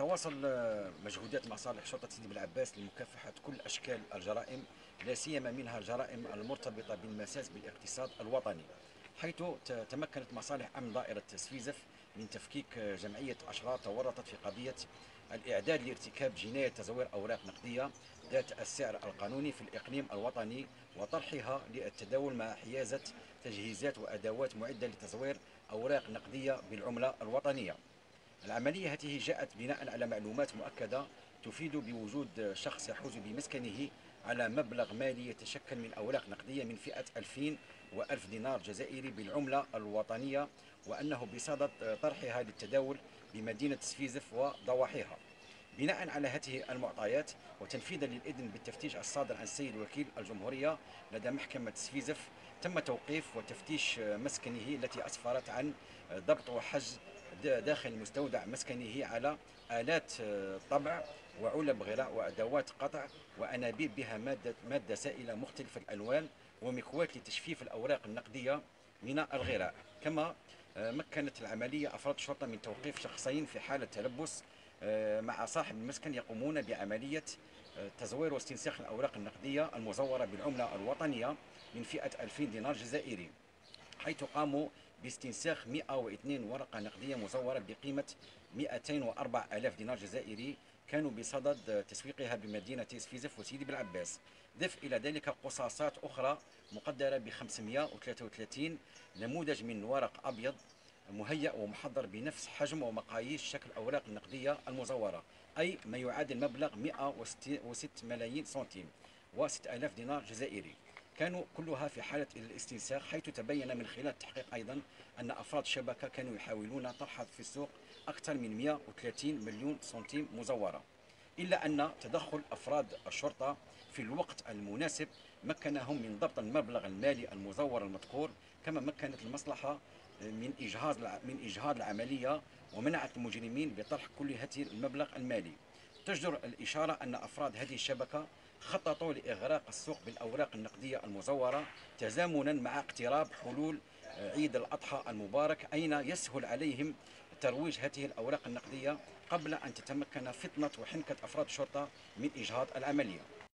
تتواصل مجهودات مصالح شرطة سيدي بالعباس لمكافحة كل أشكال الجرائم لا سيما منها الجرائم المرتبطة بالمساس بالاقتصاد الوطني حيث تمكنت مصالح أمن دائرة سفيزف من تفكيك جمعية أشرار تورطت في قضية الإعداد لارتكاب جناية تزوير أوراق نقدية ذات السعر القانوني في الإقليم الوطني وطرحها للتداول مع حيازة تجهيزات وأدوات معدة لتزوير أوراق نقدية بالعملة الوطنية. العملية هذه جاءت بناء على معلومات مؤكدة تفيد بوجود شخص يحوز بمسكنه على مبلغ مالي يتشكل من أوراق نقدية من فئة 2000 و1000 دينار جزائري بالعملة الوطنية وأنه بصدد طرحها للتداول بمدينة سفيزف وضواحيها. بناء على هذه المعطيات وتنفيذا للإذن بالتفتيش الصادر عن السيد وكيل الجمهورية لدى محكمة سفيزف تم توقيف وتفتيش مسكنه التي أسفرت عن ضبط وحجز داخل مستودع مسكنه على آلات طبع وعلب غراء وأدوات قطع وأنابيب بها مادة, مادة سائلة مختلفة الألوان ومكوات لتجفيف الأوراق النقدية من الغراء كما مكنت العملية أفراد الشرطة من توقيف شخصين في حالة تلبس مع صاحب المسكن يقومون بعملية تزوير واستنساخ الأوراق النقدية المزورة بالعملة الوطنية من فئة 2000 دينار جزائري حيث قاموا باستنساخ 102 ورقة نقدية مزورة بقيمة 204 ألاف دينار جزائري. كانوا بصدد تسويقها بمدينة سفيزف وسيدي بالعباس. ضف إلى ذلك قصاصات أخرى مقدرة ب 533 نموذج من ورق أبيض مهيأ ومحضر بنفس حجم ومقاييس شكل أوراق النقدية المزورة أي ما يعادل مبلغ 106 ملايين سنتيم و6 ألاف دينار جزائري. كانوا كلها في حالة الاستنساخ حيث تبين من خلال التحقيق أيضا أن أفراد الشبكة كانوا يحاولون طرحها في السوق أكثر من 130 مليون سنتيم مزورة. إلا أن تدخل أفراد الشرطة في الوقت المناسب مكنهم من ضبط المبلغ المالي المزور المذكور كما مكنت المصلحة من إجهاز من إجهاض العملية ومنعت المجرمين بطرح كل هذه المبلغ المالي. تجدر الإشارة أن أفراد هذه الشبكة خططوا لإغراق السوق بالأوراق النقدية المزورة تزامنا مع اقتراب حلول عيد الأضحى المبارك أين يسهل عليهم ترويج هذه الأوراق النقدية قبل أن تتمكن فطنة وحنكة أفراد الشرطة من إجهاض العملية؟